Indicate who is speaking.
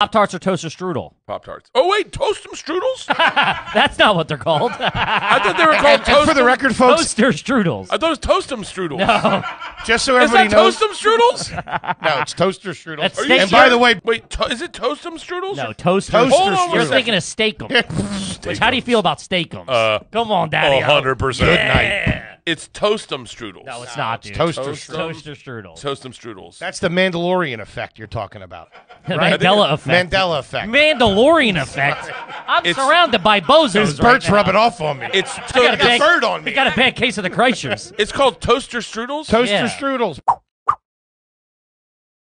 Speaker 1: Pop tarts or toaster strudel?
Speaker 2: Pop tarts. Oh wait, toast 'em strudels?
Speaker 1: That's not what they're called.
Speaker 2: I thought they were called
Speaker 3: And
Speaker 2: toast.
Speaker 3: for the
Speaker 2: 'em-
Speaker 3: record, folks,
Speaker 1: toaster strudels.
Speaker 2: I thought it was toast 'em strudels.
Speaker 3: just so
Speaker 2: Is
Speaker 3: everybody
Speaker 2: that
Speaker 3: knows,
Speaker 2: toast 'em strudels?
Speaker 3: no, it's toaster strudels.
Speaker 1: That's
Speaker 2: Are
Speaker 1: steak-
Speaker 2: you
Speaker 3: and
Speaker 2: sure?
Speaker 3: by the way,
Speaker 2: wait, to- is it toast 'em strudels?
Speaker 1: No, toaster.
Speaker 3: Toaster
Speaker 2: Hold on
Speaker 1: You're
Speaker 2: a
Speaker 1: thinking of Steak-umm. Which, how do you feel about Steak-umm?
Speaker 2: Uh,
Speaker 1: Come on, Daddy.
Speaker 2: Hundred percent.
Speaker 3: Good night.
Speaker 2: It's toast 'em strudels.
Speaker 1: No, it's not, dude.
Speaker 3: toaster
Speaker 2: Toast 'em.
Speaker 3: strudels.
Speaker 1: Toaster strudel.
Speaker 2: Toast 'em strudels.
Speaker 3: That's the Mandalorian effect you're talking about.
Speaker 1: The Mandela effect.
Speaker 3: Mandela effect.
Speaker 1: Mandalorian effect. I'm
Speaker 2: It's-
Speaker 1: surrounded by bozos.
Speaker 3: His
Speaker 1: right
Speaker 3: Bert's
Speaker 1: now.
Speaker 3: rubbing off on me.
Speaker 2: it's
Speaker 1: I got a
Speaker 2: to-
Speaker 1: bad,
Speaker 3: bird on me.
Speaker 1: I got a bad case of the Kreischers.
Speaker 2: it's called toaster strudels.
Speaker 3: toaster
Speaker 1: Yeah.
Speaker 3: strudels.